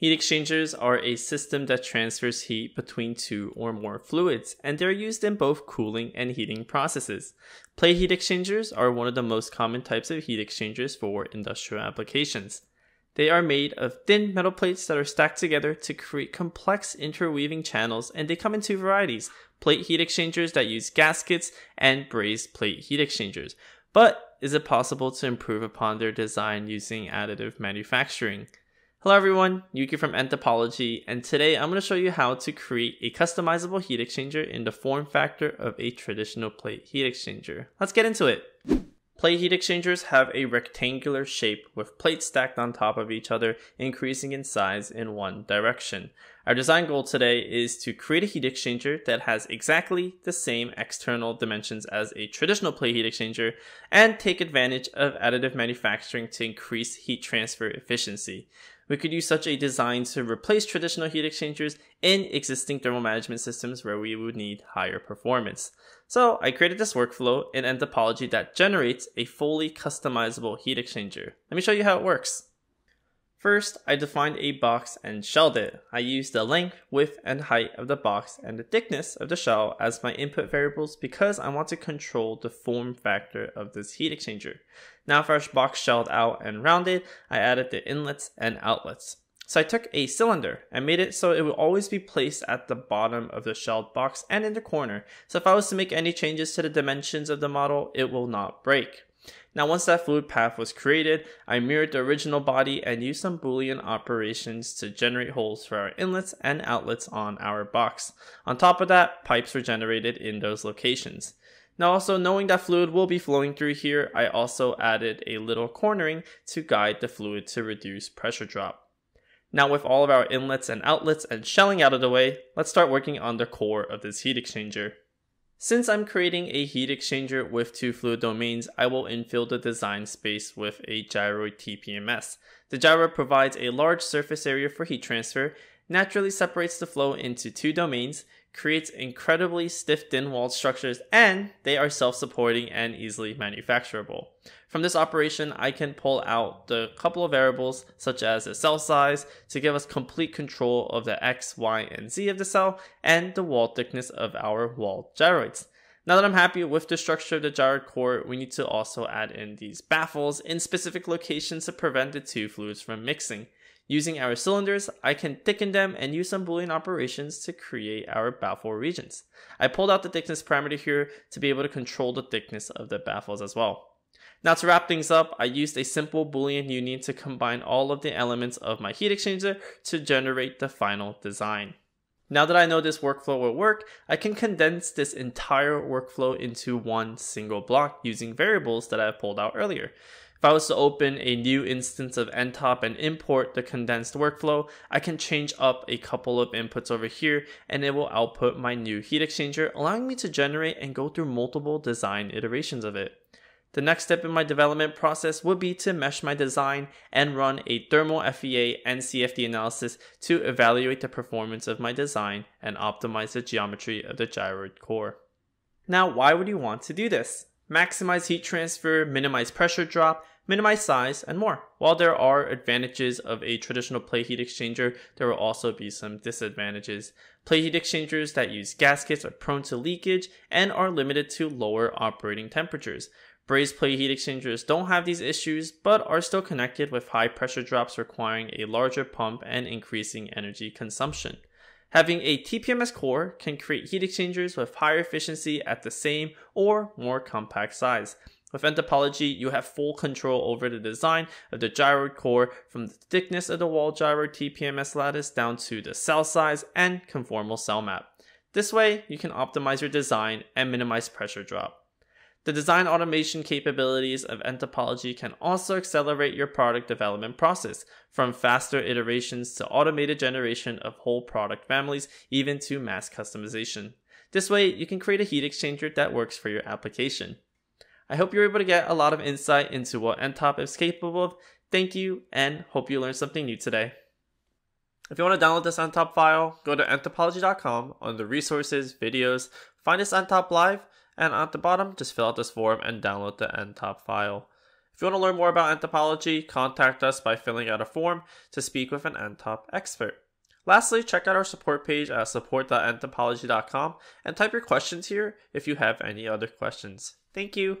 Heat exchangers are a system that transfers heat between two or more fluids, and they're used in both cooling and heating processes. Plate heat exchangers are one of the most common types of heat exchangers for industrial applications. They are made of thin metal plates that are stacked together to create complex interweaving channels, and they come in two varieties plate heat exchangers that use gaskets and brazed plate heat exchangers. But is it possible to improve upon their design using additive manufacturing? Hello everyone, Yuki from nTopology, and today I'm going to show you how to create a customizable heat exchanger in the form factor of a traditional plate heat exchanger. Let's get into it. Plate heat exchangers have a rectangular shape with plates stacked on top of each other, increasing in size in one direction. Our design goal today is to create a heat exchanger that has exactly the same external dimensions as a traditional plate heat exchanger and take advantage of additive manufacturing to increase heat transfer efficiency. We could use such a design to replace traditional heat exchangers in existing thermal management systems where we would need higher performance. So I created this workflow in nTopology that generates a fully customizable heat exchanger. Let me show you how it works. First, I defined a box and shelled it. I used the length, width, and height of the box and the thickness of the shell as my input variables because I want to control the form factor of this heat exchanger. Now for our box shelled out and rounded, I added the inlets and outlets. So I took a cylinder and made it so it would always be placed at the bottom of the shelled box and in the corner. So if I was to make any changes to the dimensions of the model, it will not break. Now once that fluid path was created, I mirrored the original body and used some boolean operations to generate holes for our inlets and outlets on our box. On top of that, pipes were generated in those locations. Now also knowing that fluid will be flowing through here, I also added a little cornering to guide the fluid to reduce pressure drop. Now with all of our inlets and outlets and shelling out of the way, let's start working on the core of this heat exchanger. Since I'm creating a heat exchanger with two fluid domains, I will infill the design space with a gyroid TPMS. The gyro provides a large surface area for heat transfer, naturally separates the flow into two domains, creates incredibly stiff thin walled structures, and they are self-supporting and easily manufacturable. From this operation, I can pull out the couple of variables such as the cell size to give us complete control of the X, Y, and Z of the cell and the wall thickness of our wall gyroids. Now that I'm happy with the structure of the gyroid core, we need to also add in these baffles in specific locations to prevent the two fluids from mixing. Using our cylinders, I can thicken them and use some boolean operations to create our baffle regions. I pulled out the thickness parameter here to be able to control the thickness of the baffles as well. Now to wrap things up, I used a simple boolean union to combine all of the elements of my heat exchanger to generate the final design. Now that I know this workflow will work, I can condense this entire workflow into one single block using variables that I pulled out earlier. If I was to open a new instance of nTop and import the condensed workflow, I can change up a couple of inputs over here and it will output my new heat exchanger, allowing me to generate and go through multiple design iterations of it. The next step in my development process would be to mesh my design and run a thermal FEA and CFD analysis to evaluate the performance of my design and optimize the geometry of the gyroid core. Now, why would you want to do this? Maximize heat transfer, minimize pressure drop, minimize size, and more. While there are advantages of a traditional plate heat exchanger, there will also be some disadvantages. Plate heat exchangers that use gaskets are prone to leakage and are limited to lower operating temperatures. Brazed plate heat exchangers don't have these issues, but are still connected with high pressure drops requiring a larger pump and increasing energy consumption. Having a TPMS core can create heat exchangers with higher efficiency at the same or more compact size. With nTopology, you have full control over the design of the gyroid core from the thickness of the wall gyroid TPMS lattice down to the cell size and conformal cell map. This way, you can optimize your design and minimize pressure drop. The design automation capabilities of nTopology can also accelerate your product development process, from faster iterations to automated generation of whole product families, even to mass customization. This way, you can create a heat exchanger that works for your application. I hope you're able to get a lot of insight into what nTop is capable of. Thank you, and hope you learned something new today. If you want to download this nTop file, go to ntopology.com on the resources, videos, find this nTop live, and at the bottom, just fill out this form and download the nTop file. If you want to learn more about nTopology, contact us by filling out a form to speak with an nTop expert. Lastly, check out our support page at support.ntopology.com and type your questions here if you have any other questions. Thank you.